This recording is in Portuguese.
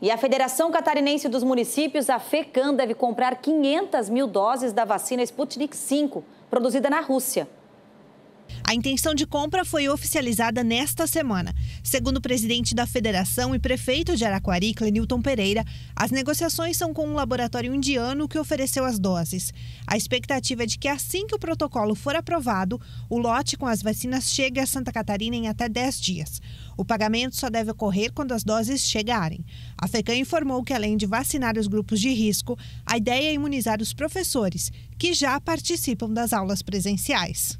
E a Federação Catarinense dos Municípios, a FECAM, deve comprar 500 mil doses da vacina Sputnik V, produzida na Rússia. A intenção de compra foi oficializada nesta semana. Segundo o presidente da federação e prefeito de Araquari, Clenilton Pereira, as negociações são com um laboratório indiano que ofereceu as doses. A expectativa é de que assim que o protocolo for aprovado, o lote com as vacinas chegue a Santa Catarina em até 10 dias. O pagamento só deve ocorrer quando as doses chegarem. A FECAM informou que, além de vacinar os grupos de risco, a ideia é imunizar os professores, que já participam das aulas presenciais.